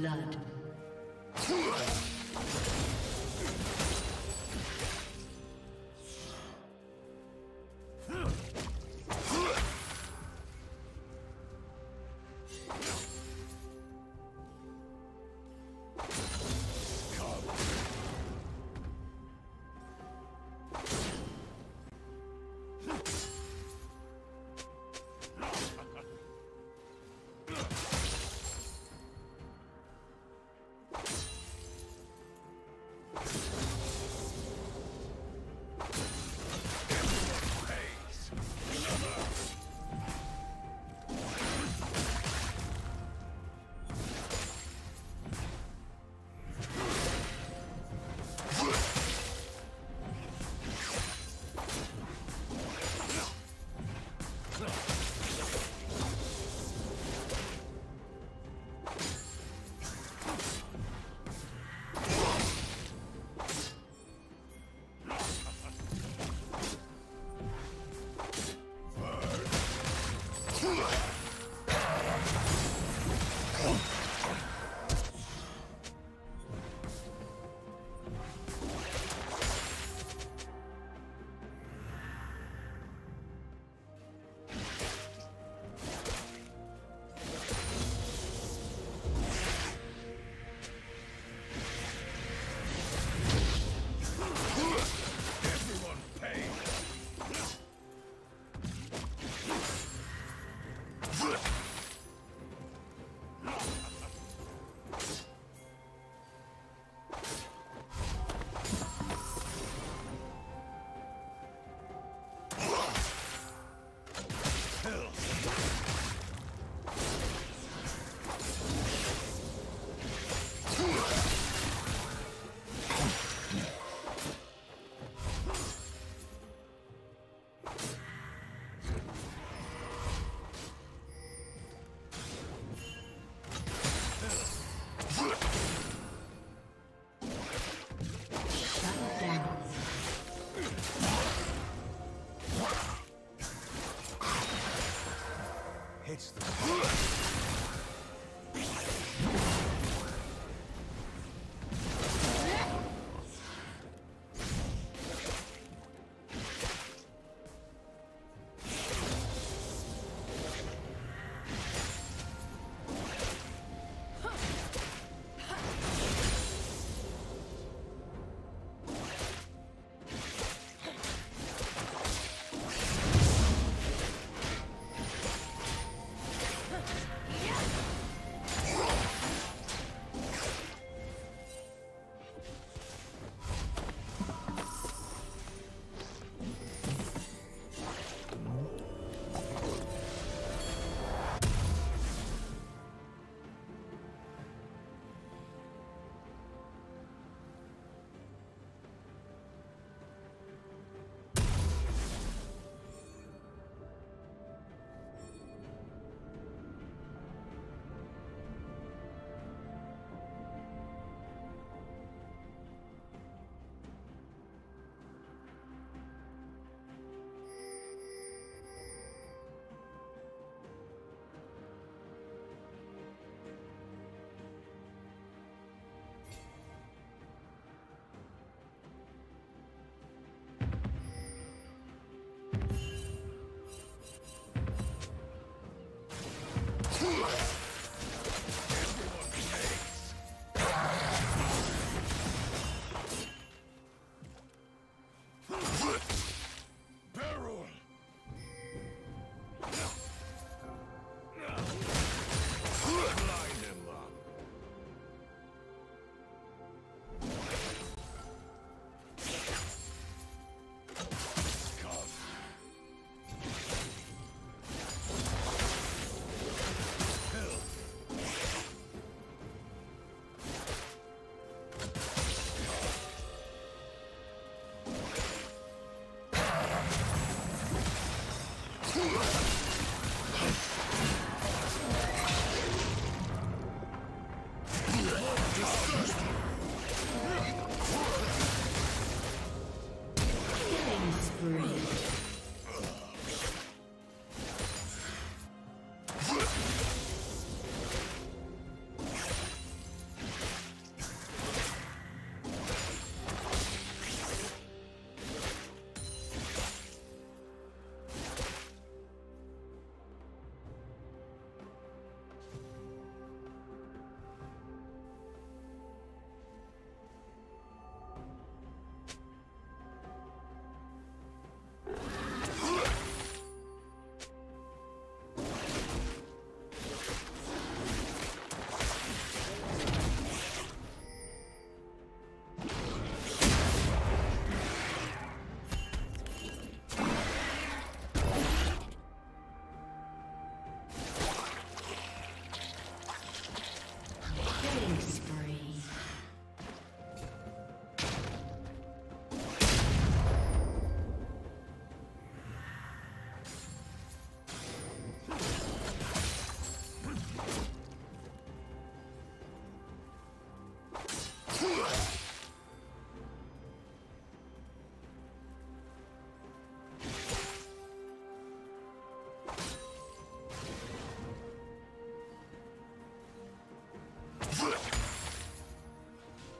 Blood.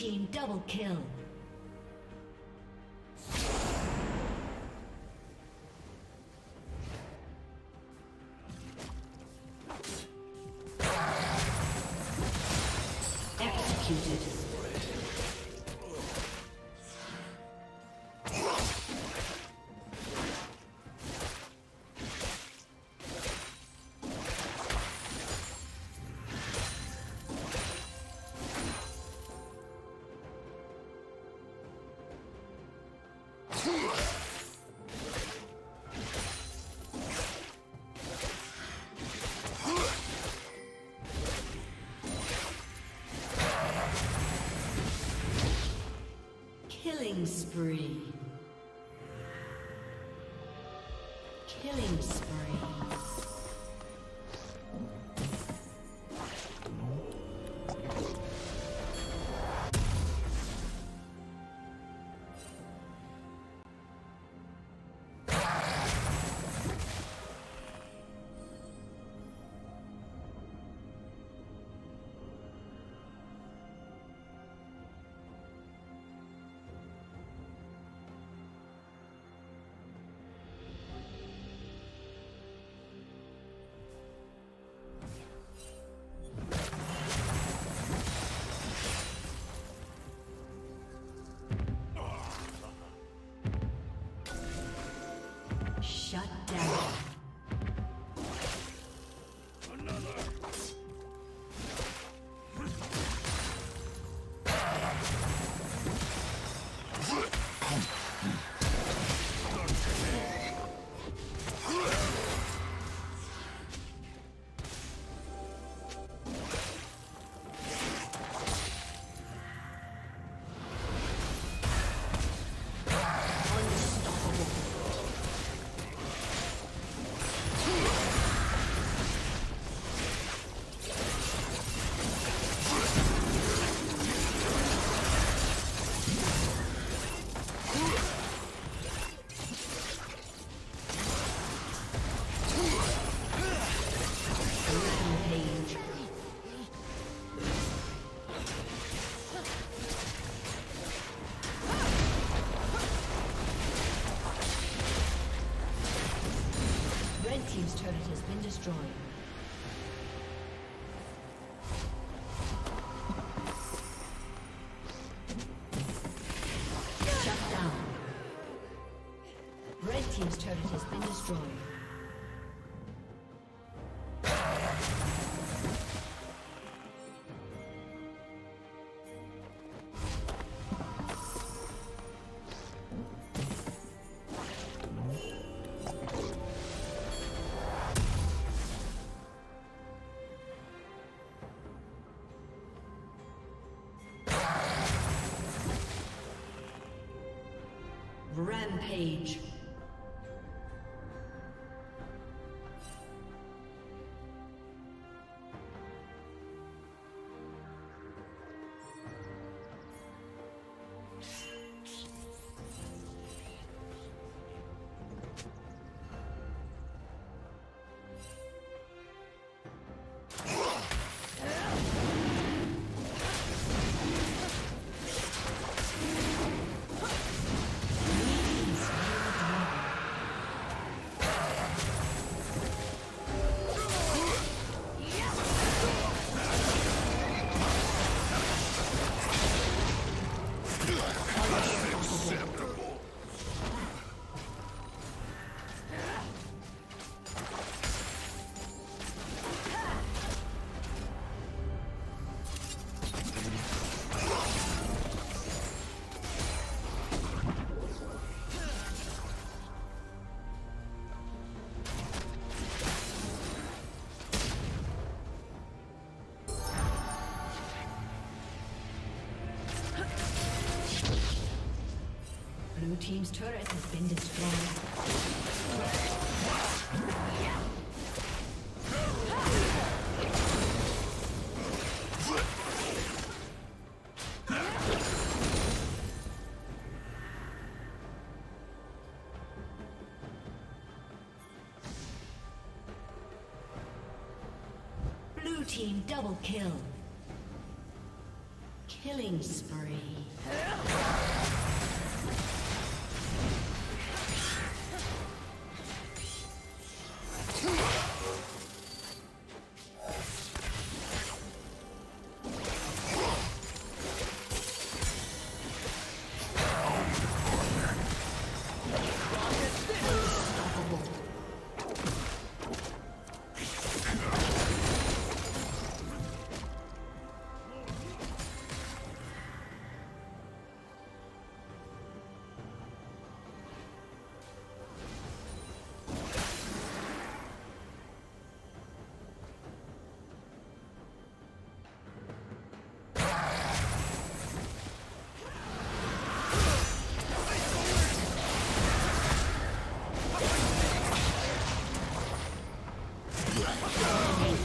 Team double kill. Killing Killing spree. destroyed. Rampage. Turret has been destroyed. Blue team double kill. Killing spree.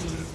positive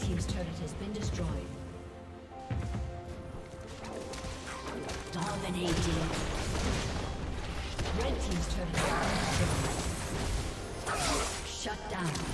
team's turret has been destroyed. Dominating. Red team's turret has been destroyed. Shut down.